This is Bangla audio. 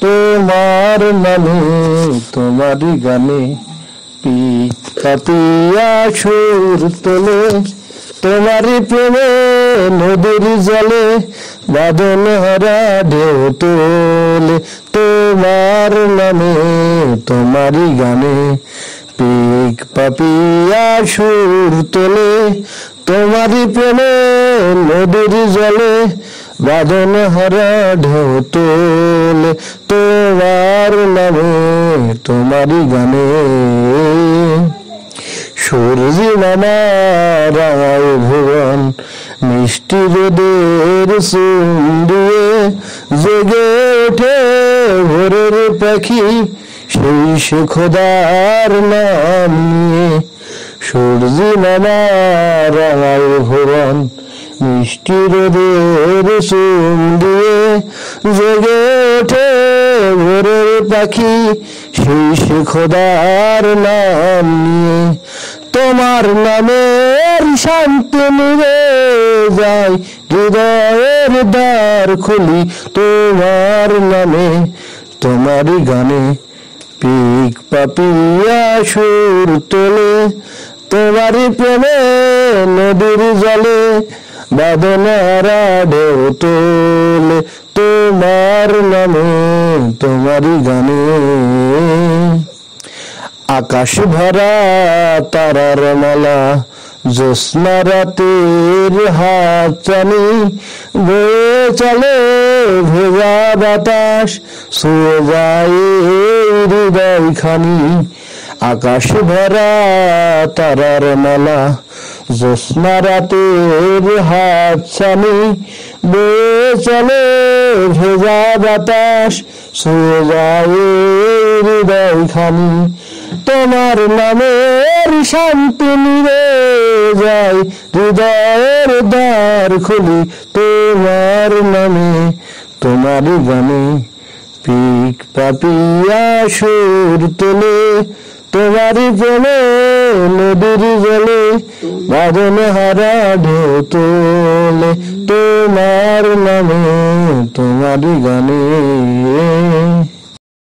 তোমার নামে তোমারই গানে পি কাপিয়া সুর তোলে তোমারই প্রেমে নদীর জলে বাদন হারা ঢেউ তোলে, তোমার নামে তোমারই গানে পিক পাপিয়া সুর তোলে তোমারই প্রেমে নদীর জলে বাদন হারা ঢেউ তোলে, তোমার নামে, তোমারই গানে। সূর্যি মামা রাঙায় ভুবন, মিষ্টি রোদের সুন্দুয়ে জেগে ওঠে ভোরের পাখি, সেই সে খোদার নাম নিয়ে। সূর্যি মামা রাঙায় ভুবন মিষ্টি সুন্দুয়ে জেগে ওঠে ভোরের পাখি। সেই সে খোদার নাম নিয়ে তোমার নামের শান্তি নিবে যাই হৃদয়ের দ্বার খুলি তোমার নামে। তোমারই গানে পিক পাপিয়া সুর তোলে। তোমারই প্রেমে নদীর জলে বাদনারা ঢেউ তোলে তোমার নামে, তোমারই গানে। আকাশ ভরা তারার মালা, জ্যোৎস্না রাতের হাত চানি বয়ে চলে ভেজা বাতাস, শুয়ে যায় হৃদয় খানি আকাশ ভরা তারার মালা জ্যোৎস্না রাতের হাত ছানি বয়ে চলে ভেজা বাতাস, শুয়ে যায় হৃদয় খানি। তোমার নামের শান্তি নিবে যায়, হৃদয়ের দ্বার খুলি তোমার নামে। তোমার গানে পিক পাপিয়া সুর তোলে তোমারই প্রেমে নদীর জলে বাদন হারা ঢেউ তোমার নামে তোমার গানে